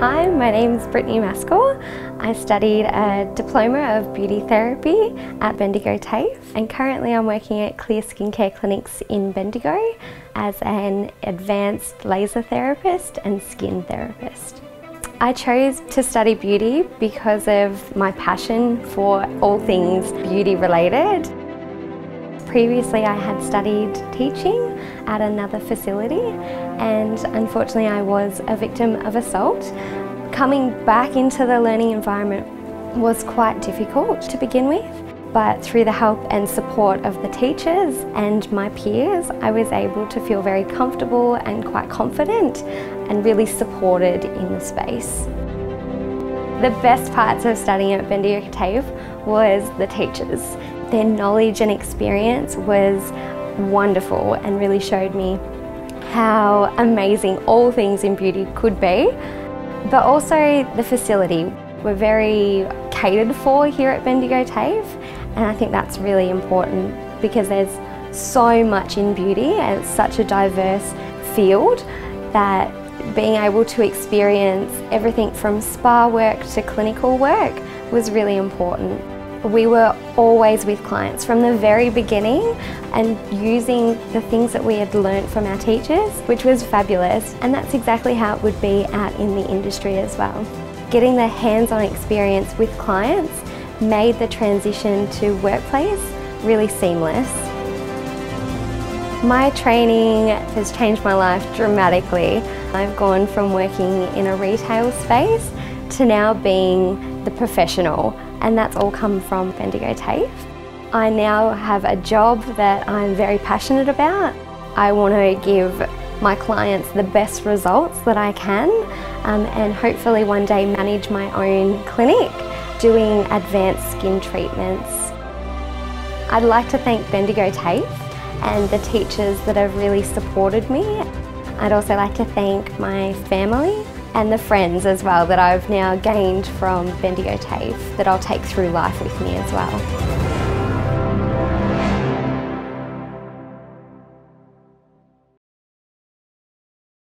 Hi, my name is Brittany Maskell. I studied a Diploma of Beauty Therapy at Bendigo TAFE and currently I'm working at Clear Skincare Clinics in Bendigo as an advanced laser therapist and skin therapist. I chose to study beauty because of my passion for all things beauty related. Previously I had studied teaching at another facility and unfortunately I was a victim of assault. Coming back into the learning environment was quite difficult to begin with but through the help and support of the teachers and my peers I was able to feel very comfortable and quite confident and really supported in the space. The best parts of studying at Bendigo TAFE was the teachers. Their knowledge and experience was wonderful and really showed me how amazing all things in beauty could be. But also the facility. We're very catered for here at Bendigo TAFE and I think that's really important because there's so much in beauty and it's such a diverse field that being able to experience everything from spa work to clinical work was really important. We were always with clients from the very beginning and using the things that we had learnt from our teachers, which was fabulous. And that's exactly how it would be out in the industry as well. Getting the hands-on experience with clients made the transition to workplace really seamless. My training has changed my life dramatically. I've gone from working in a retail space to now being the professional and that's all come from Bendigo TAFE. I now have a job that I'm very passionate about. I want to give my clients the best results that I can um, and hopefully one day manage my own clinic doing advanced skin treatments. I'd like to thank Bendigo TAFE and the teachers that have really supported me. I'd also like to thank my family and the friends as well that I've now gained from Bendigo TAFE that I'll take through life with me as well.